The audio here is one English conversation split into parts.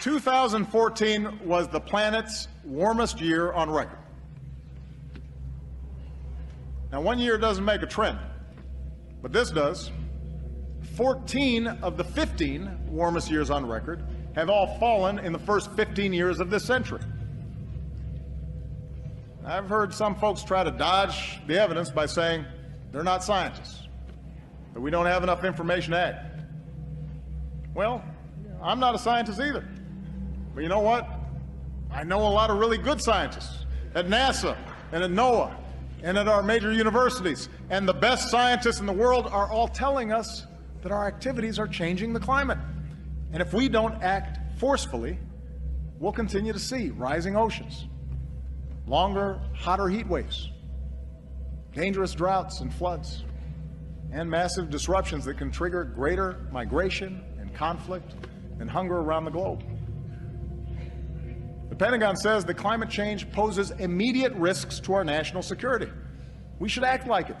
2014 was the planet's warmest year on record. Now, one year doesn't make a trend, but this does. 14 of the 15 warmest years on record have all fallen in the first 15 years of this century. I've heard some folks try to dodge the evidence by saying they're not scientists, that we don't have enough information to act. Well, I'm not a scientist either. But you know what? I know a lot of really good scientists at NASA and at NOAA and at our major universities. And the best scientists in the world are all telling us that our activities are changing the climate. And if we don't act forcefully, we'll continue to see rising oceans, longer, hotter heat waves, dangerous droughts and floods, and massive disruptions that can trigger greater migration and conflict and hunger around the globe. The Pentagon says that climate change poses immediate risks to our national security. We should act like it.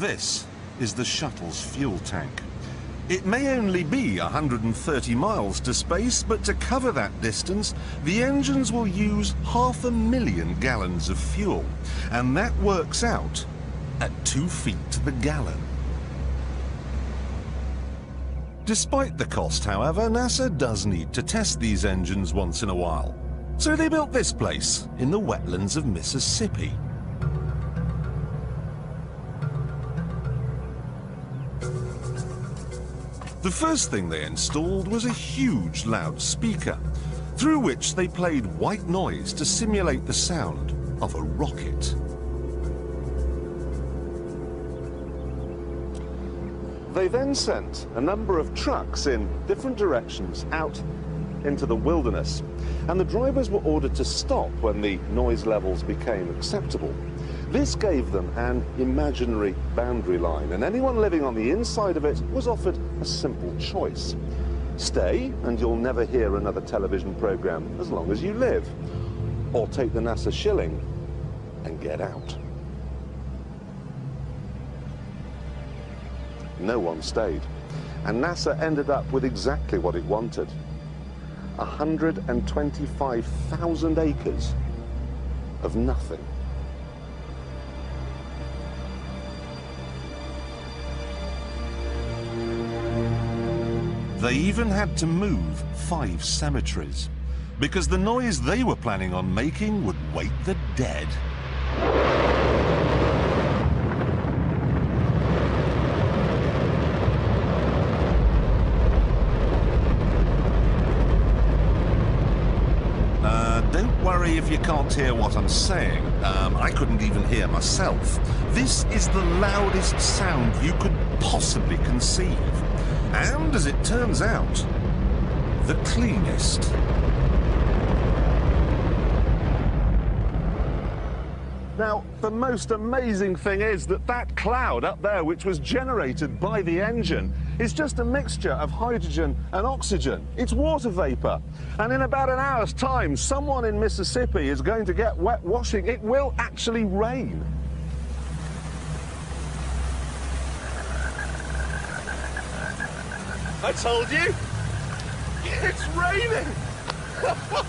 This is the shuttle's fuel tank. It may only be 130 miles to space, but to cover that distance, the engines will use half a million gallons of fuel. And that works out at two feet to the gallon. Despite the cost, however, NASA does need to test these engines once in a while. So they built this place in the wetlands of Mississippi. The first thing they installed was a huge loudspeaker, through which they played white noise to simulate the sound of a rocket. They then sent a number of trucks in different directions out into the wilderness, and the drivers were ordered to stop when the noise levels became acceptable. This gave them an imaginary boundary line, and anyone living on the inside of it was offered a simple choice. Stay, and you'll never hear another television program as long as you live. Or take the NASA shilling and get out. No one stayed, and NASA ended up with exactly what it wanted. 125,000 acres of nothing. They even had to move five cemeteries because the noise they were planning on making would wake the dead. Uh, don't worry if you can't hear what I'm saying. Um, I couldn't even hear myself. This is the loudest sound you could possibly conceive. And, as it turns out, the cleanest. Now, the most amazing thing is that that cloud up there, which was generated by the engine, is just a mixture of hydrogen and oxygen. It's water vapor. And in about an hour's time, someone in Mississippi is going to get wet washing. It will actually rain. I told you. It's raining.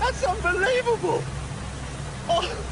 That's unbelievable. Oh.